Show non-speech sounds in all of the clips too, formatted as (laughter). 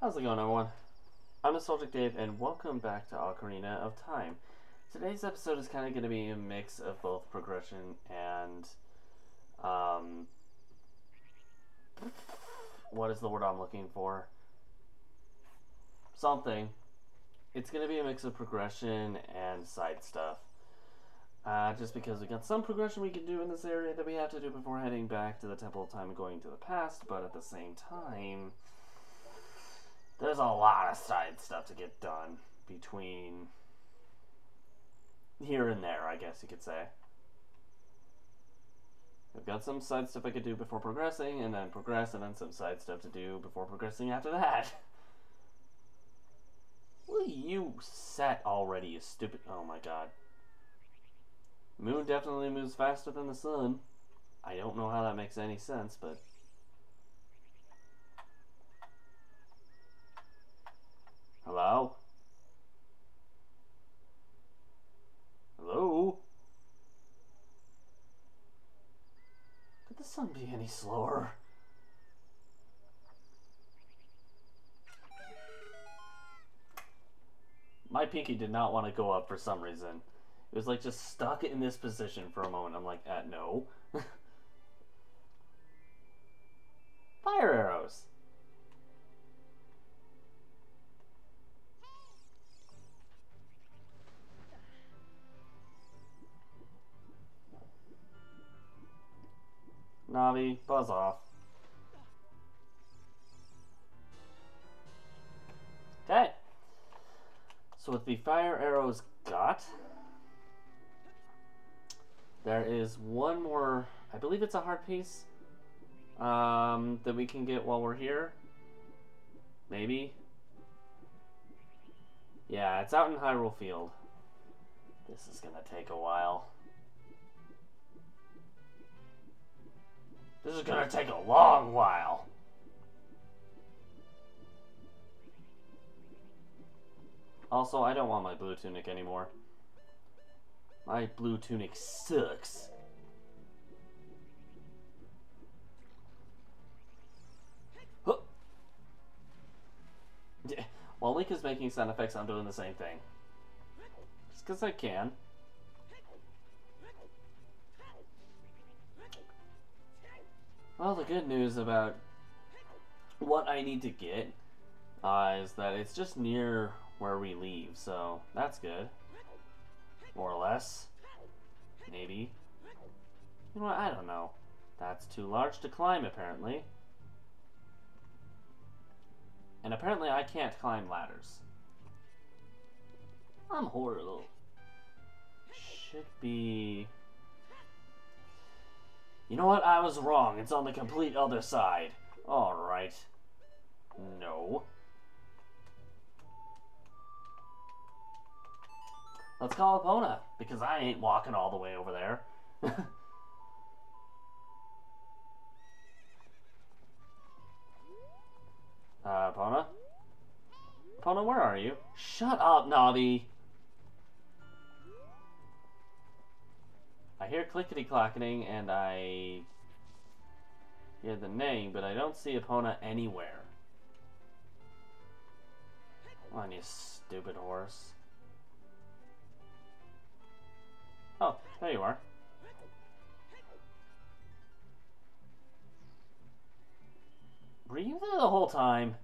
How's it going, everyone? I'm Nostalgic Dave, and welcome back to Ocarina of Time. Today's episode is kind of going to be a mix of both progression and, um, what is the word I'm looking for? Something. It's going to be a mix of progression and side stuff. Uh, just because we got some progression we can do in this area that we have to do before heading back to the Temple of Time and going to the past, but at the same time, there's a lot of side stuff to get done between here and there, I guess you could say. I've got some side stuff I could do before progressing, and then progress, and then some side stuff to do before progressing after that. (laughs) Will you set already, you stupid... Oh my god. Moon definitely moves faster than the sun. I don't know how that makes any sense, but... Hello? Hello? Could the sun be any slower? My pinky did not want to go up for some reason. It was like just stuck in this position for a moment. I'm like, uh, no. (laughs) Fire arrows. Navi, buzz off. Okay. So with the fire arrows got, there is one more, I believe it's a heart piece, um, that we can get while we're here. Maybe. Yeah, it's out in Hyrule Field. This is gonna take a while. This is gonna take a long while. Also, I don't want my blue tunic anymore. My blue tunic sucks. While Link is making sound effects, I'm doing the same thing. Just because I can. Well, the good news about what I need to get uh, is that it's just near where we leave, so that's good. More or less. Maybe. You know what? I don't know. That's too large to climb, apparently. And apparently I can't climb ladders. I'm horrible. Should be... You know what? I was wrong. It's on the complete other side. Alright. No. Let's call Epona, because I ain't walking all the way over there. (laughs) uh, Epona? Epona, where are you? Shut up, Navi! I hear clickety-clackening, and I hear the name, but I don't see Epona anywhere. Come on, you stupid horse. Oh, there you are. Were you there the whole time?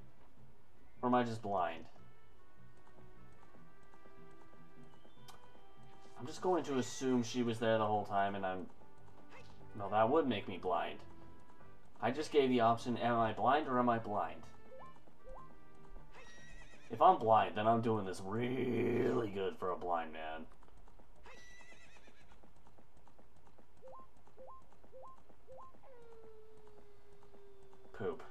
Or am I just blind? I'm just going to assume she was there the whole time and I'm... No, that would make me blind. I just gave the option, am I blind or am I blind? If I'm blind, then I'm doing this really good for a blind man. Poop.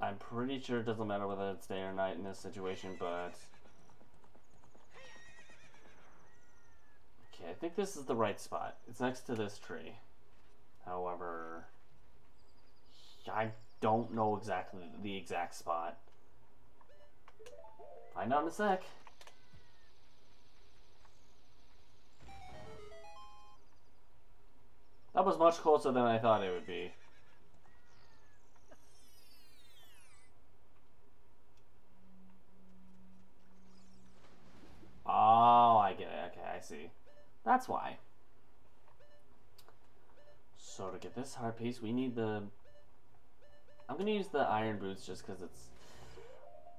I'm pretty sure it doesn't matter whether it's day or night in this situation, but... I think this is the right spot. It's next to this tree. However, I don't know exactly the exact spot. Find out in a sec. That was much closer than I thought it would be. Oh, I get it. Okay, I see. That's why. So to get this heart piece, we need the... I'm going to use the iron boots just because it's...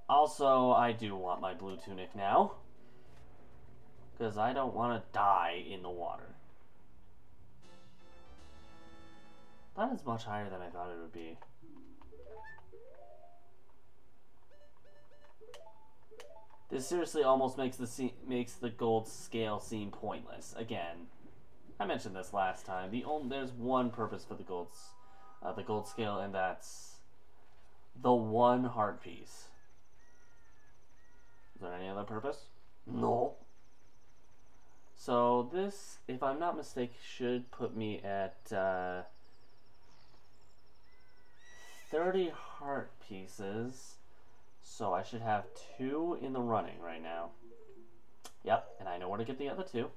Also, I do want my blue tunic now. Because I don't want to die in the water. That is much higher than I thought it would be. This seriously almost makes the makes the gold scale seem pointless. Again, I mentioned this last time. The only there's one purpose for the gold, uh, the gold scale, and that's the one heart piece. Is there any other purpose? No. So this, if I'm not mistaken, should put me at uh, 30 heart pieces. So I should have two in the running right now. Yep, and I know where to get the other two.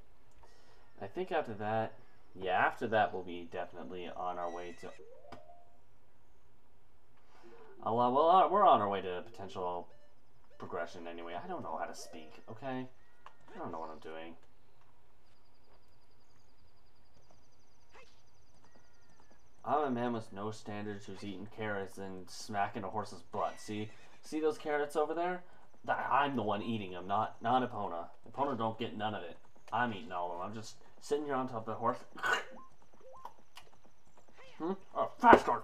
I think after that, yeah, after that we'll be definitely on our way to... Uh, well, uh, we're on our way to potential progression anyway. I don't know how to speak, okay? I don't know what I'm doing. I'm a man with no standards who's eating carrots and smacking a horse's butt. See, see those carrots over there? I'm the one eating them, not not Epona. Epona don't get none of it. I'm eating all of them. I'm just sitting here on top of the horse. hmm? Oh, faster!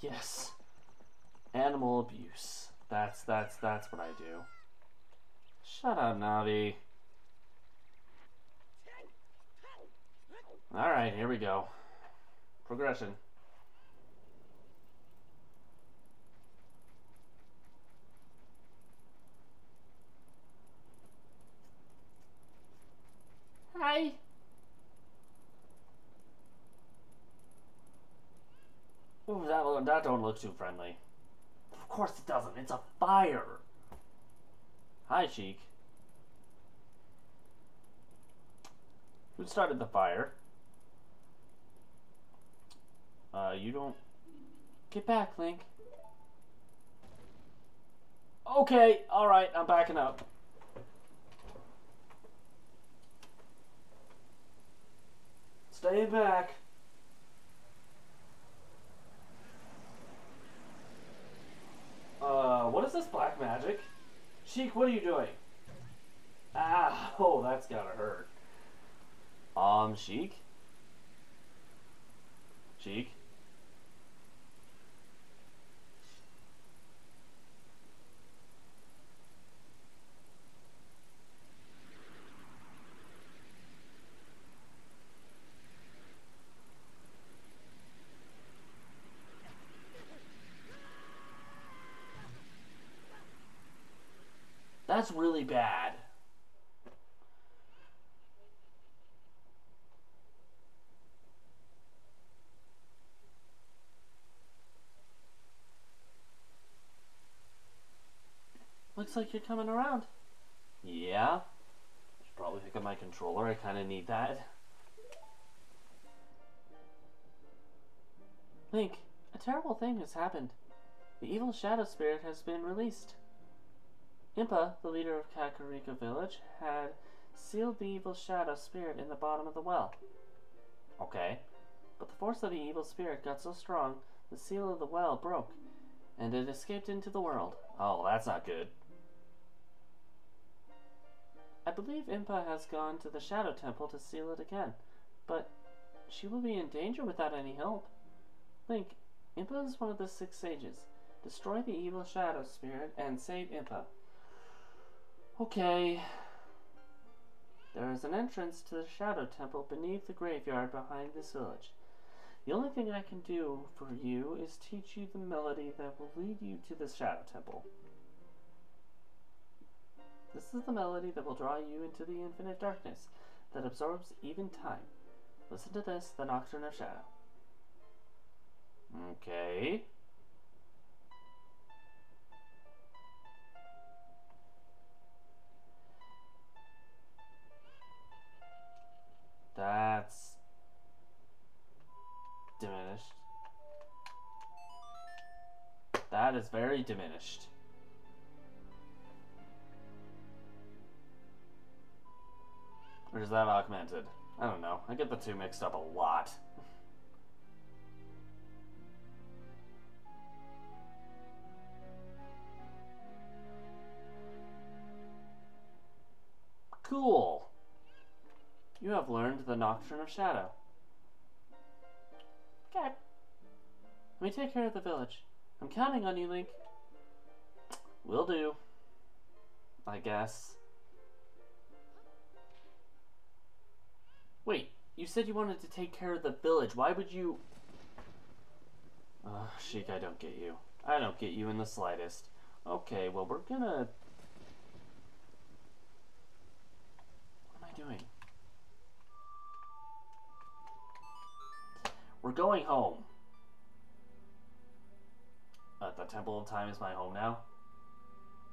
yes. Animal abuse. That's that's that's what I do. Shut up, Navi. Alright, here we go. Progression. Hi. Ooh, that, that don't look too friendly. Of course it doesn't. It's a fire. Hi, Sheik. Who started the fire? Uh, you don't... Get back, Link. Okay, alright, I'm backing up. Stay back. Uh, what is this black magic? Sheik, what are you doing? Ah, (laughs) oh, that's gotta hurt. Um, Sheik? Sheik? That's really bad. Looks like you're coming around. Yeah. Should probably pick up my controller. I kind of need that. Link, a terrible thing has happened. The evil shadow spirit has been released. Impa, the leader of Kakariko village, had sealed the evil shadow spirit in the bottom of the well. Okay. But the force of the evil spirit got so strong, the seal of the well broke, and it escaped into the world. Oh, that's not good. I believe Impa has gone to the Shadow Temple to seal it again, but she will be in danger without any help. Link, Impa is one of the six sages. Destroy the evil shadow spirit and save Impa. Okay. There is an entrance to the Shadow Temple beneath the graveyard behind this village. The only thing I can do for you is teach you the melody that will lead you to the Shadow Temple. This is the melody that will draw you into the infinite darkness that absorbs even time. Listen to this, the Nocturne of Shadow. Okay. That's diminished. That is very diminished. Or is that augmented? I don't know. I get the two mixed up a lot. cool. You have learned the Nocturne of Shadow. Okay. Let me take care of the village. I'm counting on you, Link. Will do. I guess. Wait, you said you wanted to take care of the village. Why would you... Ugh, Sheik, I don't get you. I don't get you in the slightest. Okay, well, we're gonna... What am I doing? We're going home. Uh, the Temple of Time is my home now?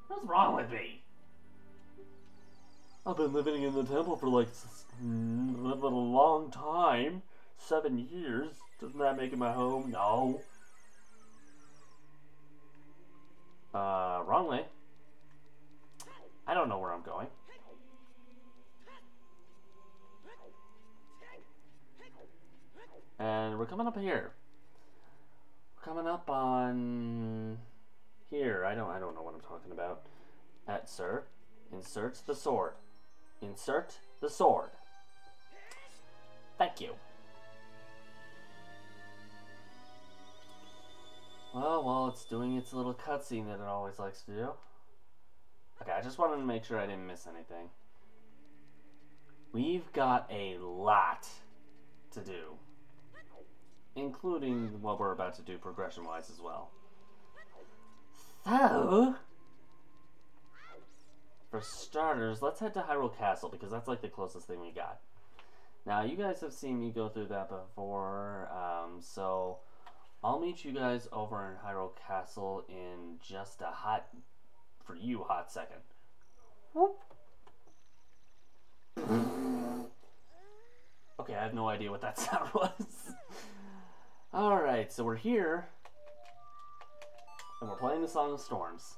What's wrong with me? I've been living in the temple for like a long time. Seven years. Doesn't that make it my home? No. Uh, wrong way. I don't know where I'm going. And we're coming up here. We're coming up on here. I don't I don't know what I'm talking about. At sir, inserts the sword. Insert the sword. Thank you. Well, while it's doing its little cutscene that it always likes to do. Okay, I just wanted to make sure I didn't miss anything. We've got a lot to do. Including what we're about to do progression-wise as well. So, for starters, let's head to Hyrule Castle because that's like the closest thing we got. Now, you guys have seen me go through that before, um, so I'll meet you guys over in Hyrule Castle in just a hot, for you, hot second. Okay, I have no idea what that (laughs) sound was. Alright, so we're here, and we're playing the Song of Storms.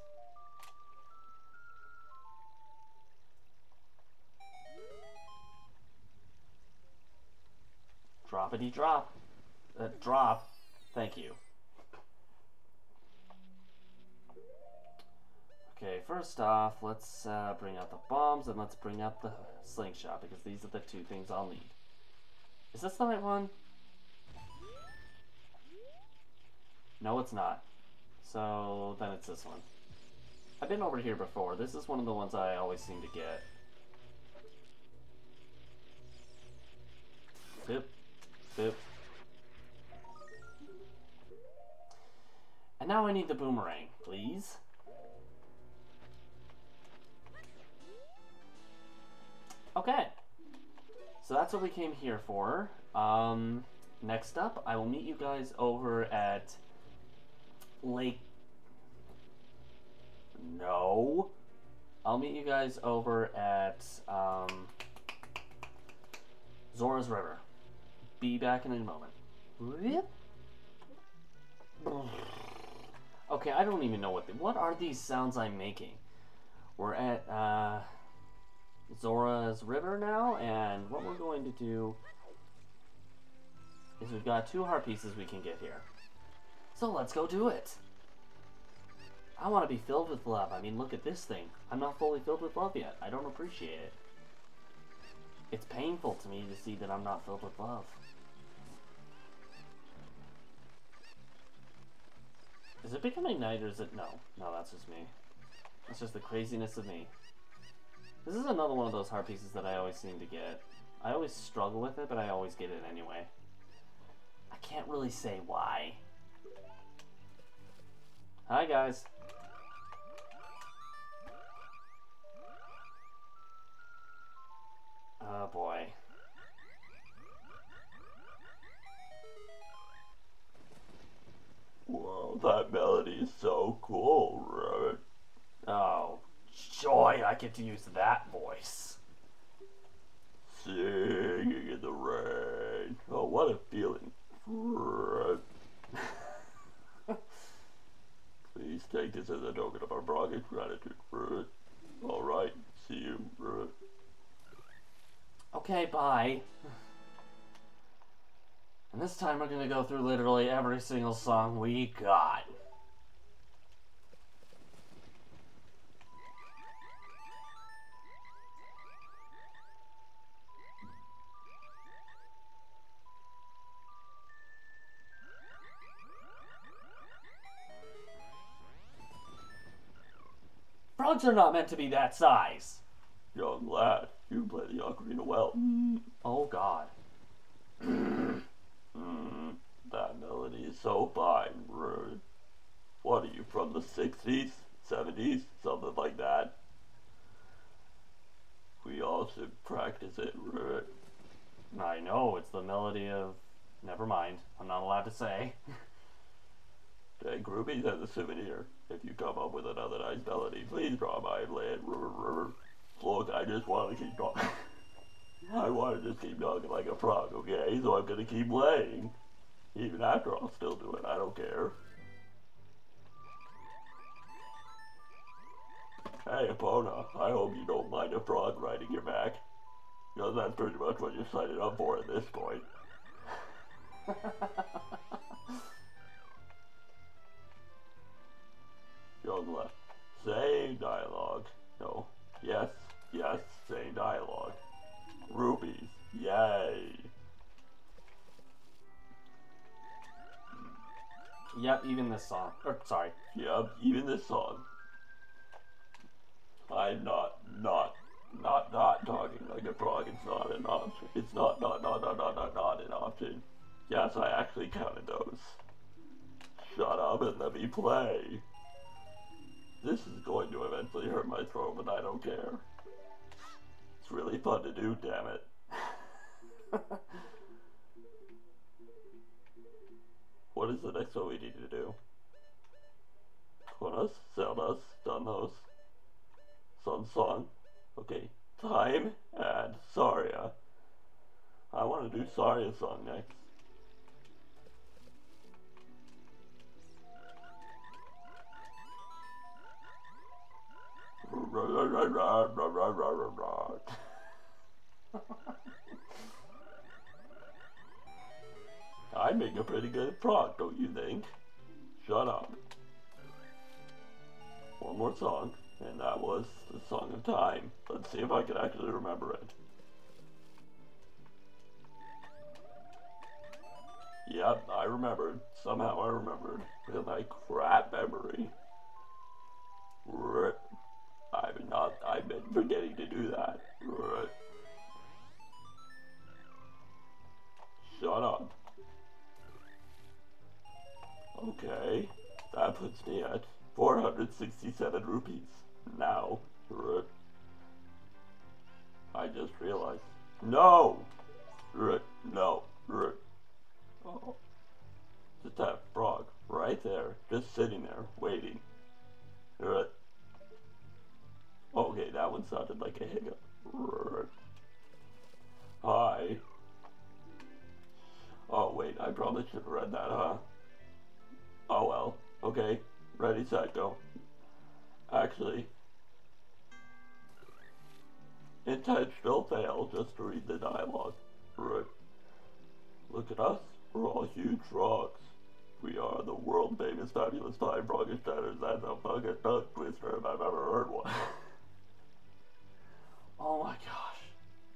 Droppity drop. Uh, drop. Thank you. Okay, first off, let's uh, bring out the bombs and let's bring out the slingshot because these are the two things I'll need. Is this the right one? No, it's not. So then it's this one. I've been over here before. This is one of the ones I always seem to get. Boop. Boop. And now I need the boomerang, please. Okay. So that's what we came here for. Um, next up, I will meet you guys over at Lake... No. I'll meet you guys over at um, Zora's River. Be back in a moment. (sighs) Okay, I don't even know what the, what are these sounds I'm making. We're at uh, Zora's River now, and what we're going to do is we've got two heart pieces we can get here. So let's go do it. I want to be filled with love. I mean, look at this thing. I'm not fully filled with love yet. I don't appreciate it. It's painful to me to see that I'm not filled with love. Is it becoming night or is it... No. No, that's just me. That's just the craziness of me. This is another one of those heart pieces that I always seem to get. I always struggle with it, but I always get it anyway. I can't really say why. Hi, guys. Oh, boy. Whoa, that melody is so cool, right? Oh, joy, I get to use that voice. Singing in the rain. Oh, what a feeling. Right. Please take this as a token of our broadcast gratitude. Right. All right. See you. Right. Okay, bye. And this time we're gonna go through literally every single song we got. Are not meant to be that size. Young lad, you play the ocarina well. Oh god. (clears throat) Mm, that melody is so fine, Rude. What are you from the 60s, 70s, something like that? We all should practice it, Rude. I know, it's the melody of. Never mind. I'm not allowed to say. Take rubies as a souvenir. If you come up with another nice melody, please draw my land. Look, I just want to keep talking. I want to just keep talking like a frog, okay? So I'm gonna keep playing. Even after I'll still do it, I don't care. Hey, Epona, I hope you don't mind a frog riding your back. Because that's pretty much what you're signing up for at this point. (laughs) Young left. Same dialogue. No. Yes, yes, same dialogue. Rupees. Yay. yep, even this song. Or, sorry. Yep, even this song. I'm not, not, not, not talking like a frog. It's not an option. It's not, not, not, not, not, not, not an option. Yes, I actually counted those. Shut up and let me play. This is going to eventually hurt my throat, but I don't care. It's really fun to do, damn it. (laughs) What is the next one we need to do? Cornus, Zelda's, those. Sun Song. Okay, Time and Saria. I want to do Saria's song next. I make a pretty good frog, don't you think? Shut up. One more song, and that was the Song of Time. Let's see if I can actually remember it. Yep, I remembered. Somehow I remembered. With my crap memory. Rip. Been forgetting to do that. Shut up. Okay, that puts me at 467 rupees. Now. I just realized. No! No. Oh. Just that frog right there, just sitting there, waiting. Rip. Okay, that one sounded like a hiccup. Hi. Oh, wait, I probably should have read that, huh? Oh well. Okay. Ready, set, go. Actually, intentional fail just to read the dialogue. Right. Look at us. We're all huge frogs. We are the world famous fabulous five froggish chatters and the bucket tongue twister if I've ever heard one. (laughs) Oh my gosh.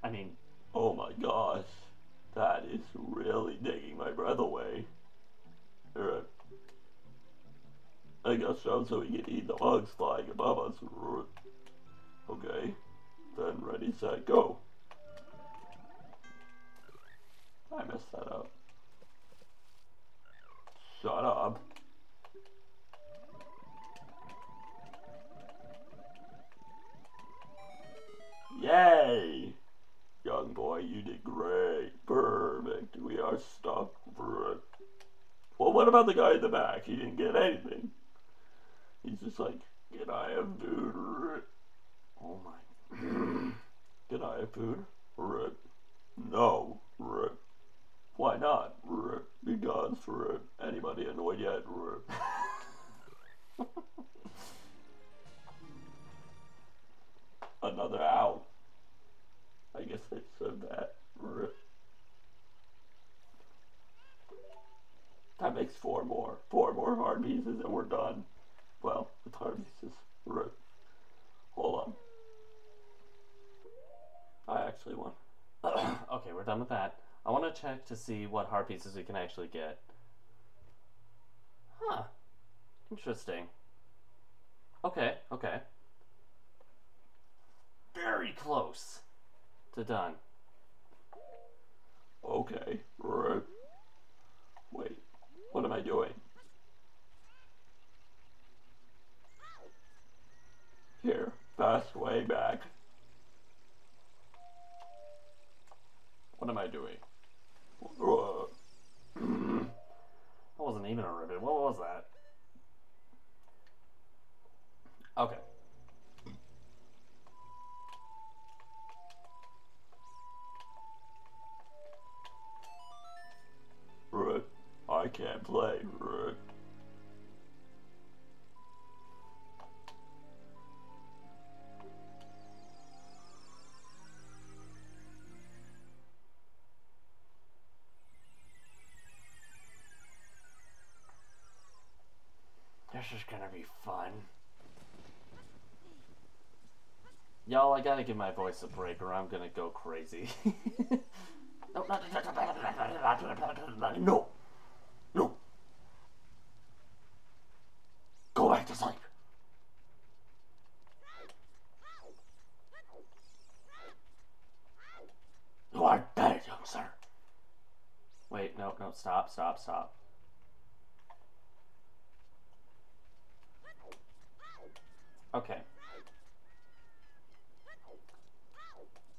I mean, oh my gosh. That is really taking my breath away. Alright. I guess so, so we can eat the bugs flying above us. Okay. Then ready, set, go. I messed that up. About the guy in the back? He didn't get anything. He's just like, can I have food? oh my. Can I have food? No. Why not? Because anybody annoyed yet? Another owl. I guess they said that. That makes four more. Four more heart pieces and we're done. Well, with heart pieces. Right. Hold on. I actually won. okay, we're done with that. I want to see what heart pieces we can actually get. Huh. Interesting. Okay, okay. Very close to done. Okay, right. Wait, what am I doing? Here, fast way back. What am I doing? Uh, That wasn't even a ribbon. What was that? This is gonna be fun. Y'all, I gotta give my voice a break or I'm gonna go crazy. (laughs) (laughs) No, no, no. Go back to sleep. You are dead, young sir. Wait, no, no, stop, stop, stop. Okay.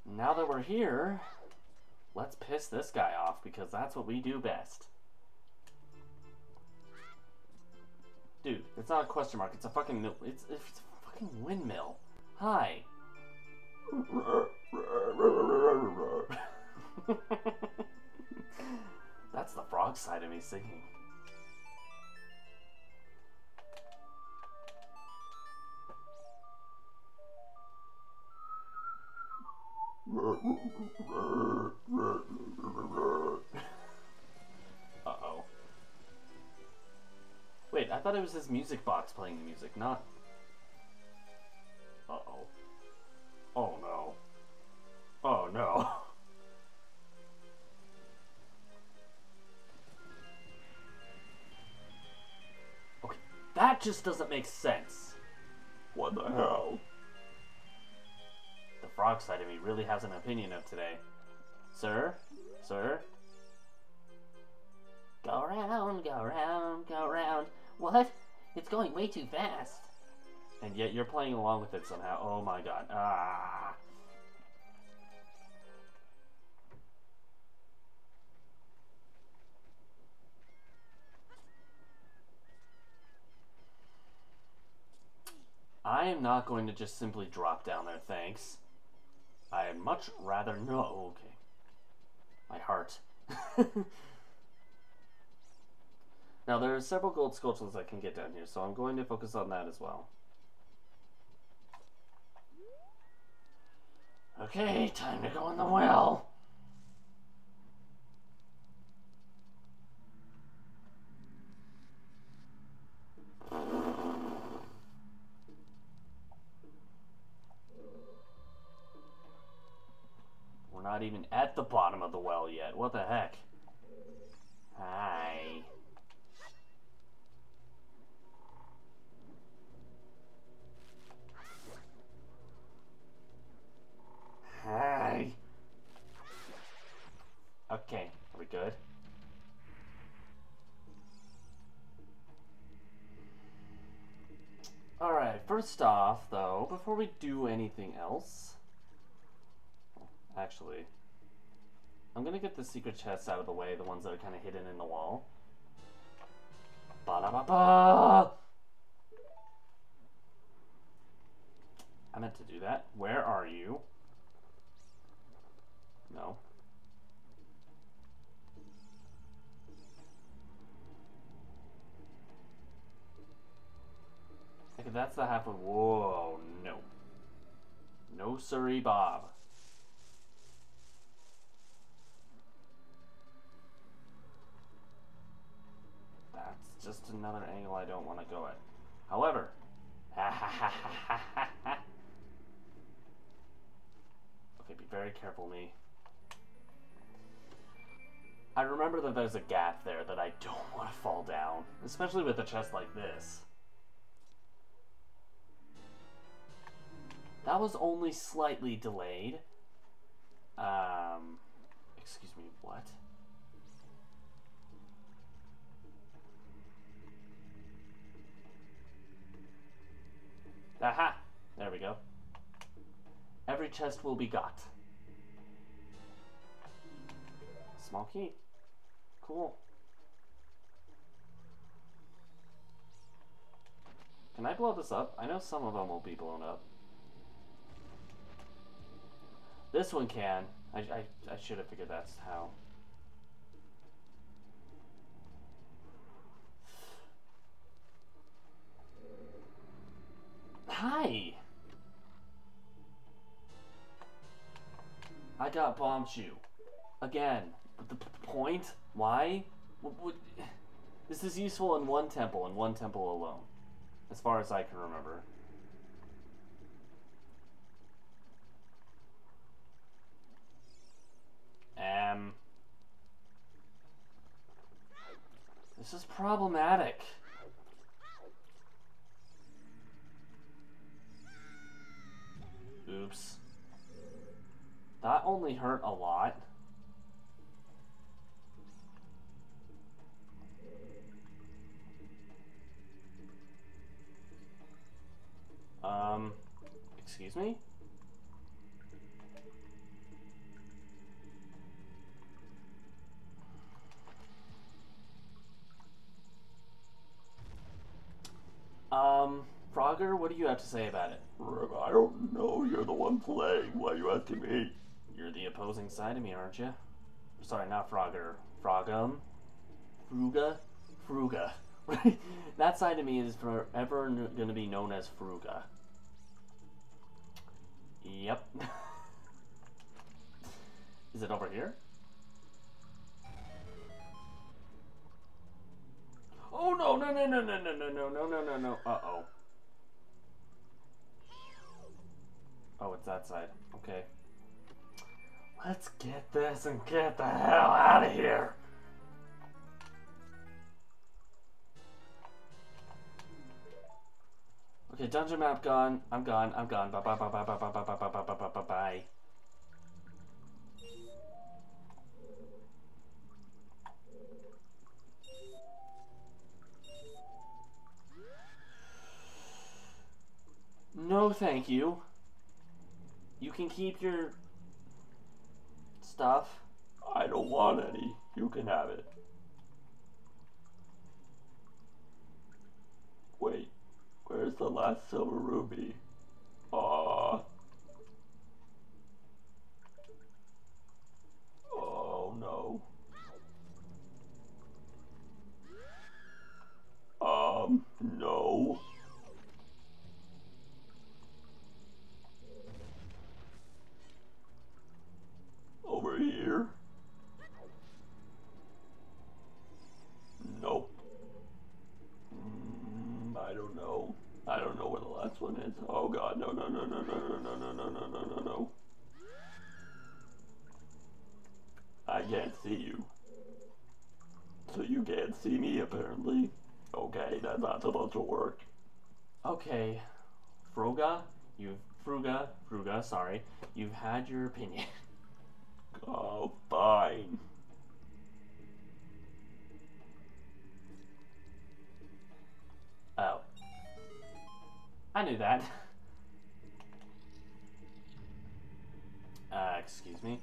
Now that we're here, let's piss this guy off because that's what we do best. Dude, it's not a question mark. It's a fucking. It's it's a fucking windmill. Hi. (laughs) That's the frog side of me singing. (laughs) it was his music box playing the music, not. Uh oh. Oh no. Oh no. (laughs) Okay, that just doesn't make sense. What the hell? The frog side of me really has an opinion of today. Sir? Sir? Go round, go round, go round. What? It's going way too fast. And yet you're playing along with it somehow. Oh my god. Ah. I am not going to just simply drop down there, thanks. I'd much rather no. Okay. My heart. (laughs) now, there are several gold Skulltulas I can get down here, so I'm going to focus on that as well. Okay, time to go in the well. We're not even at the bottom of the well yet. What the heck? Before we do anything else, actually, I'm gonna get the secret chests out of the way, the ones that are kind of hidden in the wall. Ba da ba ba! I meant to do that. Where are you? No. Okay, that's the half of. Whoa, no. No, sorry, Bob. That's just another angle I don't want to go at. However, (laughs) okay, be very careful, me. I remember that there's a gap there that I don't want to fall down, especially with a chest like this. That was only slightly delayed. Um, excuse me, what? Aha! There we go. Every chest will be got. Small key. Cool. Can I blow this up? I know some of them will be blown up. This one can. I, I, I should have figured that's how. Hi! I got Bombchu. Again. But the point? Why? What? This is useful in one temple and one temple alone. As far as I can remember. Um... This is problematic. Oops. That only hurt a lot. What do you have to say about it? I don't know. You're the one playing. Why are you asking me? You're the opposing side of me, aren't you? Sorry, not Frogger. Frogum? Freuga? Freuga. that side of me is forever going to be known as Freuga. Yep. is it over here? Oh no no no no no no no no no no no no uh oh. Oh, it's that side. Okay. Let's get this and get the hell out of here. Okay, dungeon map gone. I'm gone. I'm gone. Bye bye bye bye bye bye bye bye bye bye bye bye bye. No, thank you. You can keep your stuff. I don't want any. You can have it. Wait, where's the last silver rupee? That. Uh, excuse me.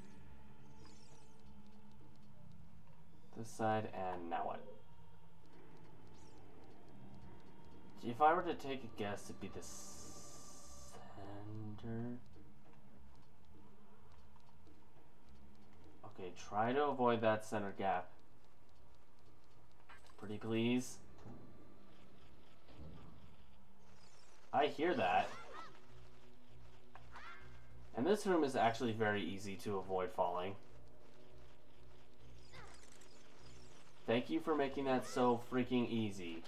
This side, and now what? If I were to take a guess, it'd be the center. Okay, try to avoid that center gap. Pretty please. I hear that. And this room is actually very easy to avoid falling. Thank you for making that so freaking easy.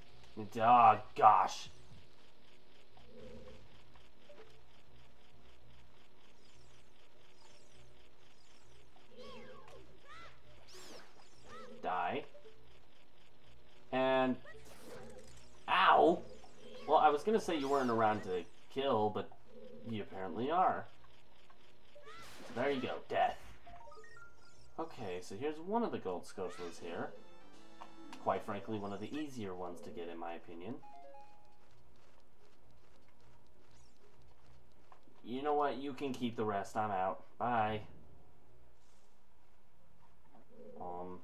Oh, gosh. Die. And... Ow! Well, I was gonna say you weren't around to kill, but you apparently are. So there you go, death. Okay, so here's one of the gold Skulltulas here. Quite frankly, one of the easier ones to get, in my opinion. You know what? You can keep the rest. I'm out. Bye. Um.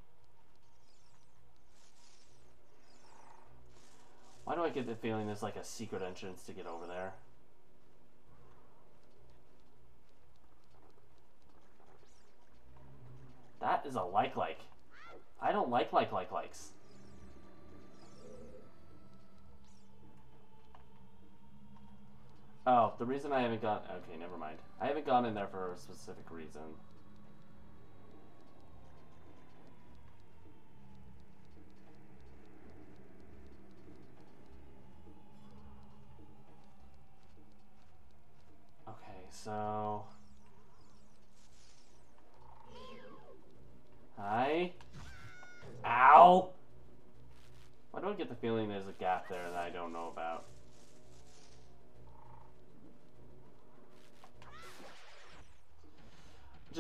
Why do I get the feeling there's like a secret entrance to get over there? That is a like-like. I don't like like-like-likes. Oh, the reason I haven't gone... Okay, never mind. I haven't gone in there for a specific reason. Okay, so... Hi? Ow! Why do I get the feeling there's a gap there that I don't know about?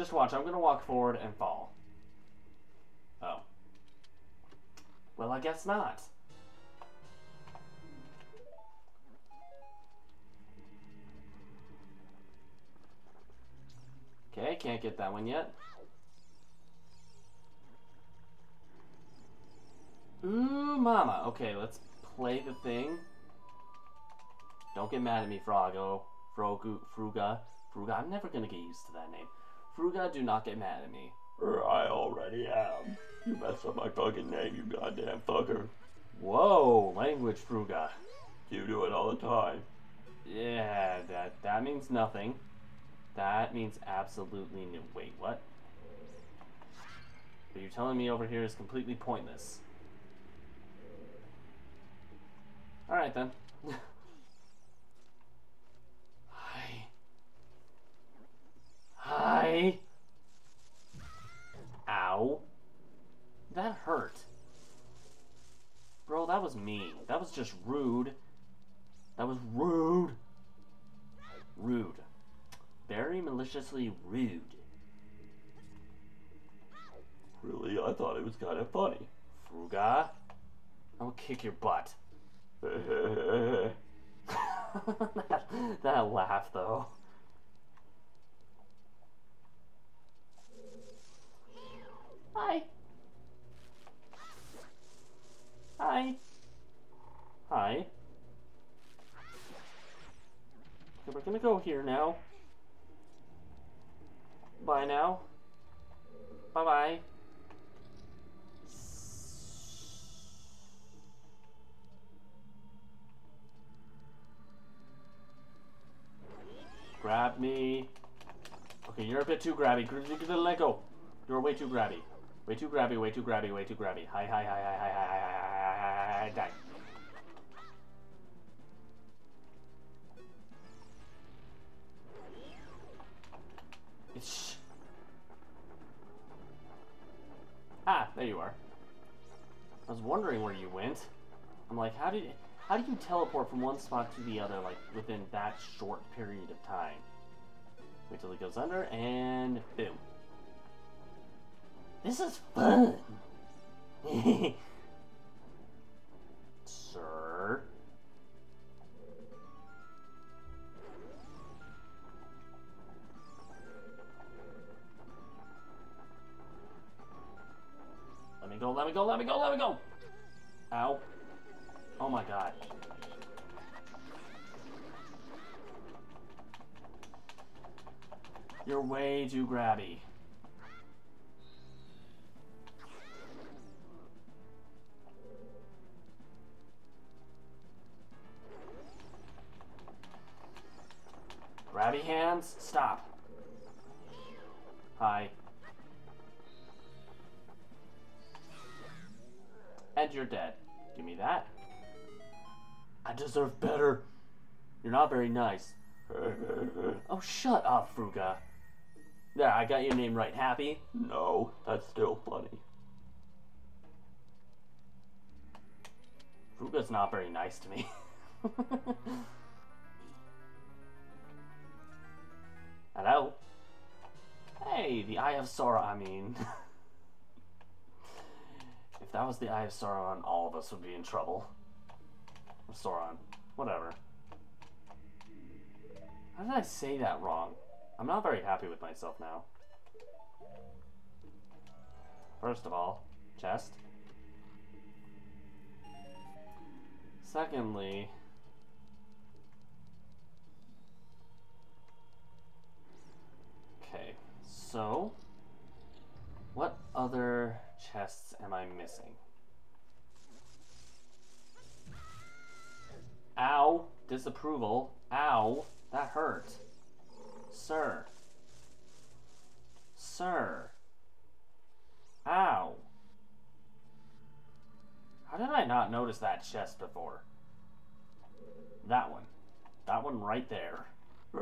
Just watch, I'm gonna walk forward and fall. Oh. Well, I guess not. Okay, can't get that one yet. Ooh, mama. Okay, let's play the thing. Don't get mad at me, Frogo. Frogu, Freuga. Freuga. I'm never gonna get used to that name. Freuga, do not get mad at me. I already am. You messed up my fucking name, you goddamn fucker. Whoa, language, Freuga. You do it all the time. Yeah, that that means nothing. That means absolutely no. Wait, what? What you're telling me over here is completely pointless. Alright then. (laughs) Hi. Ow. That hurt. Bro, that was mean. That was just rude. That was rude. Rude. Very maliciously rude. Really, I thought it was kind of funny. Freuga, I will kick your butt. (laughs) (laughs) that, that laugh, though. Hi. Hi. Hi. We're gonna go here now. Bye now. Bye bye. Grab me. Okay, you're a bit too grabby. Let go. You're way too grabby. Way too grabby, way too grabby, way too grabby. Hi, hi, hi, hi, hi, hi, hi, hi, hi, hi, hi, hi, hi, die. It's... Ah, there you are. I was wondering where you went. I'm like, how did how do you teleport from one spot to the other like within that short period of time? Wait till it goes under and boom. This is fun. (laughs) Sir. Let me go, let me go, let me go, let me go! Ow. Oh my god. You're way too grabby. Very nice. (laughs) Oh, shut up, Freuga. There, I got your name right. Happy? no, that's still funny. Freuga's not very nice to me. (laughs) Hello? Hey, the Eye of Sauron, I mean. (laughs) if that was the Eye of Sauron, all of us would be in trouble. Sauron. Whatever. How did I say that wrong? I'm not very happy with myself now. First of all, chest. Secondly, okay, so what other chests am I missing? Ow! Disapproval. Ow! That hurt. Sir. Sir. Ow. How did I not notice that chest before? That one. That one right there. (laughs)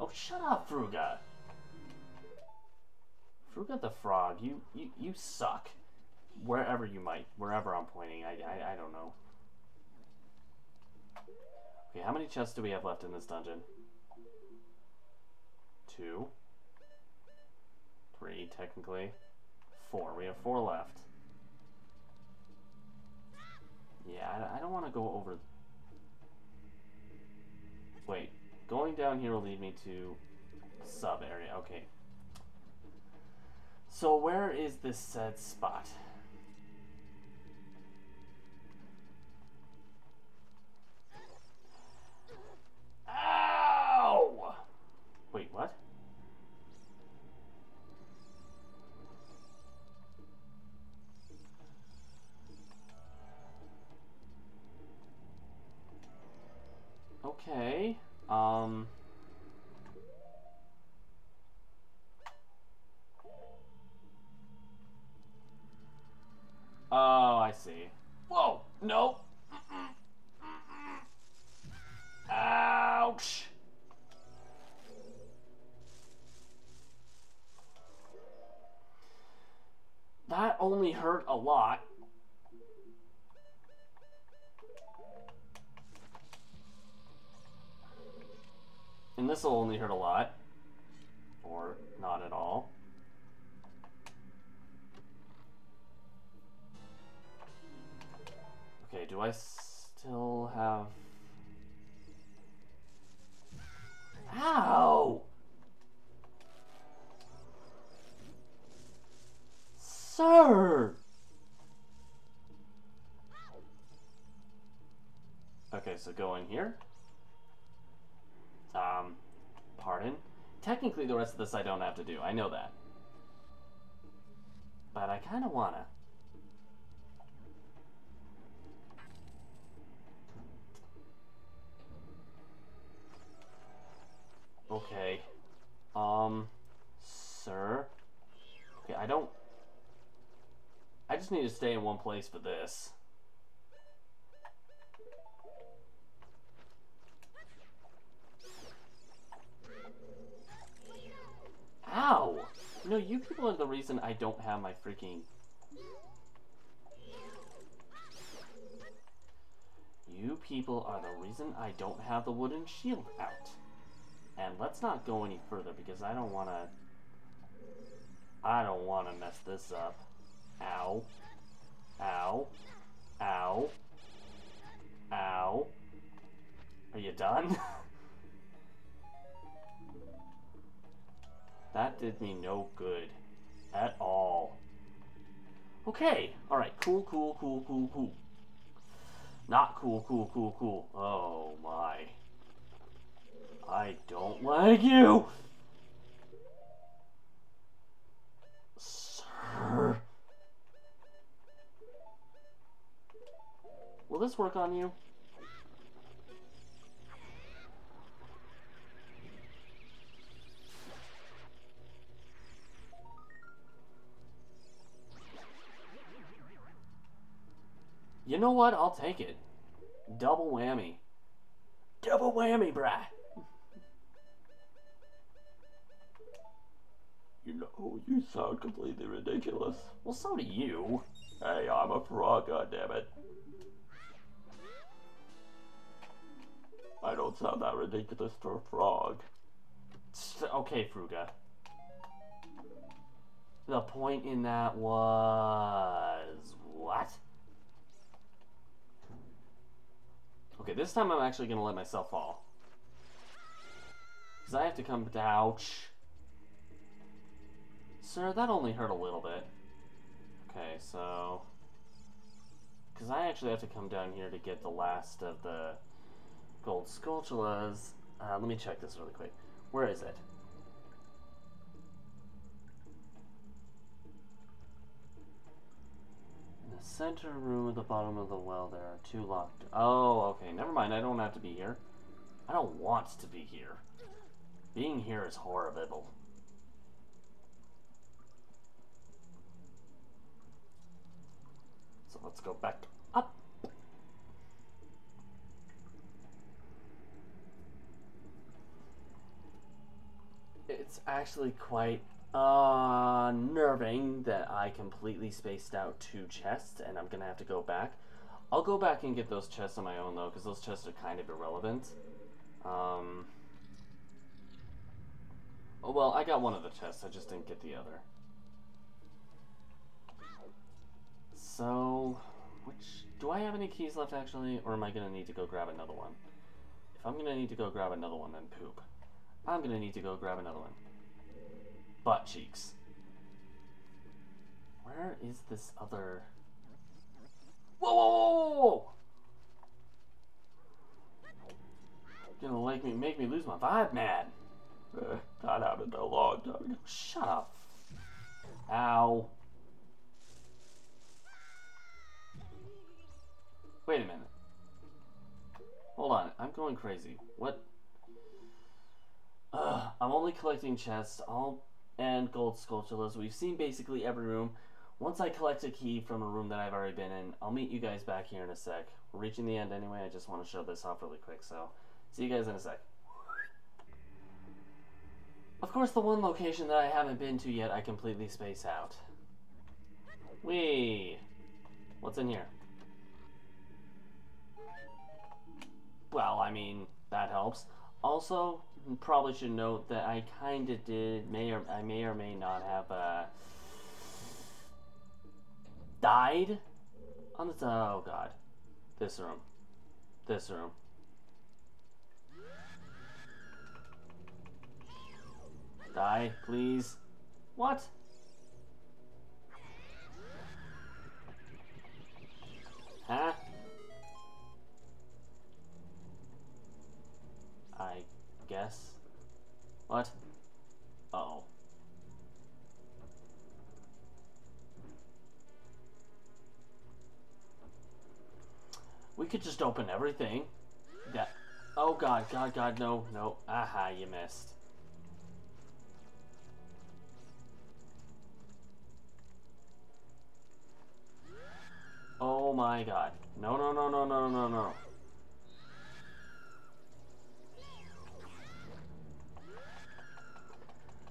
Oh, shut up, Freuga. Freuga the frog, you, you, you suck. Wherever you might, wherever I'm pointing, I, I, I don't know. Okay, how many chests do we have left in this dungeon? Two. Three, technically. Four. We have four left. Yeah, I, don't want to go over... Wait. Going down here will lead me to sub area. Okay. So where is this said spot? Will only hurt a lot. Or not at all. Okay, do I still have... Ow! Sir! Okay, so go in here. Um, pardon? Technically, the rest of this I don't have to do. I know that. But I kind of wanna. Okay. Um, sir? Okay, I don't... I just need to stay in one place for this. Ow! Know, you people are the reason I don't have my freaking... You people are the reason I don't have the wooden shield out. And let's not go any further because I don't want to... I don't want to mess this up. Ow. Ow. Ow. Ow. Are you done? (laughs) that did me no good. At all. Okay. Alright. Cool, cool, cool, cool, cool. Not cool, cool, cool, cool. Oh my. I don't like you! Sir. Will this work on you? You know what? I'll take it. Double whammy. Double whammy, brah. You know, you sound completely ridiculous. Well, so do you. Hey, I'm a frog, goddammit. I don't sound that ridiculous for a frog. Okay, Freuga. The point in that was... What? Okay, this time I'm actually going to let myself fall. Because I have to come... Ouch. Sir, that only hurt a little bit. Okay, so... Because I actually have to come down here to get the last of the gold Skulltulas. Uh, let me check this really quick. Where is it? The center room at the bottom of the well, there are two locked. Oh, okay. Never mind. I don't have to be here. I don't want to be here. Being here is horrible. So let's go back up. It's actually quite unnerving that I completely spaced out two chests and I'm gonna have to go back. I'll go back and get those chests on my own though, because those chests are kind of irrelevant. Um, oh well, I got one of the chests, I just didn't get the other. So, which, do I have any keys left actually, or am I gonna need to go grab another one? If I'm gonna need to go grab another one, then poop. I'm gonna need to go grab another one. Butt cheeks. Where is this other... Whoa, whoa, whoa, whoa, whoa! Gonna make me, make me lose my vibe, man. Uh, that happened a long time ago. Shut up. Ow. Wait a minute. Hold on, I'm going crazy. What? Ugh, I'm only collecting chests, all and gold Skulltulas. We've seen basically every room. Once I collect a key from a room that I've already been in, I'll meet you guys back here in a sec. We're reaching the end anyway, I just want to show this off really quick, so see you guys in a sec. Of course, the one location that I haven't been to yet, I completely space out. Wee! What's in here? Well, I mean, that helps. Also, probably should note that I kind of did, may or I may or may not have uh, died on the. Oh God, this room, this room. Die, please. What? Huh? Guess. What? Uh oh. We could just open everything. That. Oh god, god, god, no, no. Aha, you missed. Oh my god. No, no, no, no, no, no, no.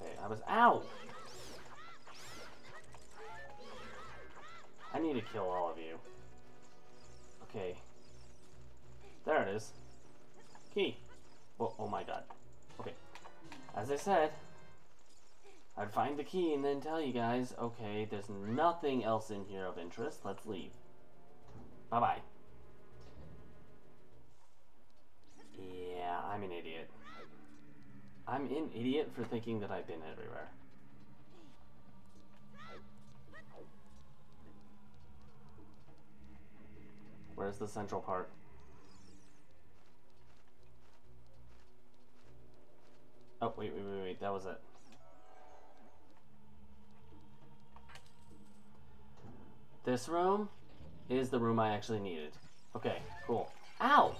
Okay, I was out. I need to kill all of you. Okay. There it is. Key. Oh, oh my god. Okay. As I said, I'd find the key and then tell you guys, okay, there's nothing else in here of interest. Let's leave. Bye-bye. Yeah, I'm an idiot. I'm an idiot for thinking that I've been everywhere. Where's the central part? Oh, wait, wait, wait, wait. That was it. This room is the room I actually needed. Okay, cool. Ow!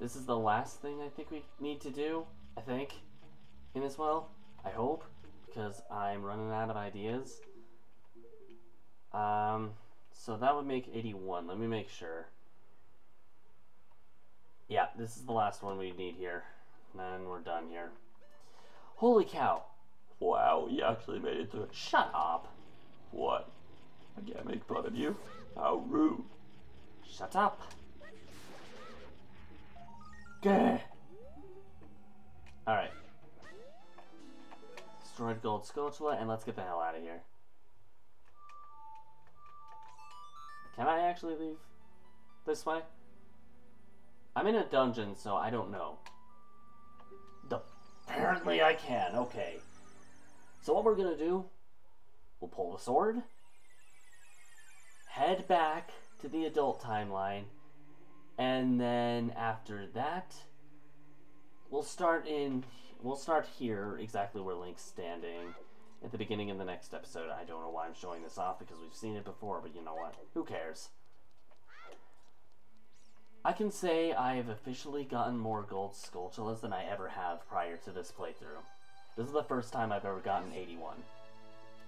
This is the last thing I think we need to do, I think, in this well. I hope, because I'm running out of ideas. Um, so that would make 81. Let me make sure. Yeah, this is the last one we need here. And then we're done here. Holy cow. Wow, you actually made it to Shut up. what? I can't make fun of you. How rude. Shut up. Gah. Alright. Destroyed gold Skulltula, and let's get the hell out of here. Can I actually leave this way? I'm in a dungeon, so I don't know. The- Apparently I can, okay. So what we're gonna do, we'll pull the sword, head back to the adult timeline, and then after that, we'll start in. We'll start here, exactly where Link's standing at the beginning of the next episode. I don't know why I'm showing this off because we've seen it before, but you know what? Who cares? I can say I have officially gotten more gold Skulltulas than I ever have prior to this playthrough. This is the first time I've ever gotten 81.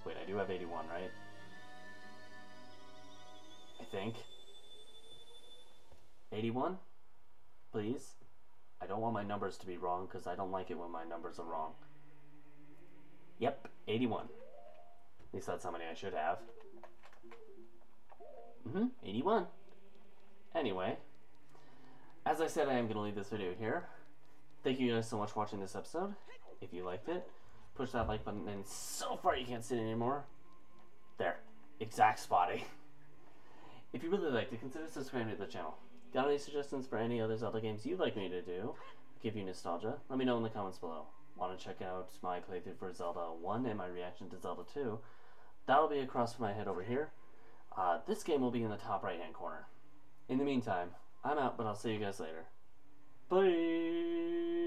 Wait, I do have 81, right? I think. 81? Please? I don't want my numbers to be wrong because I don't like it when my numbers are wrong. Yep, 81. At least that's how many I should have. Mm-hmm, 81. Anyway, as I said, I am going to leave this video here. Thank you guys so much for watching this episode. If you liked it, push that like button and so far you can't see it anymore. There. Exact spotting. (laughs) If you really liked it, consider subscribing to the channel. Got any suggestions for any other Zelda games you'd like me to do? Give you nostalgia? Let me know in the comments below. Want to check out my playthrough for Zelda 1 and my reaction to Zelda 2? That'll be across from my head over here. Uh, this game will be in the top right hand corner. In the meantime, I'm out, but I'll see you guys later. Bye!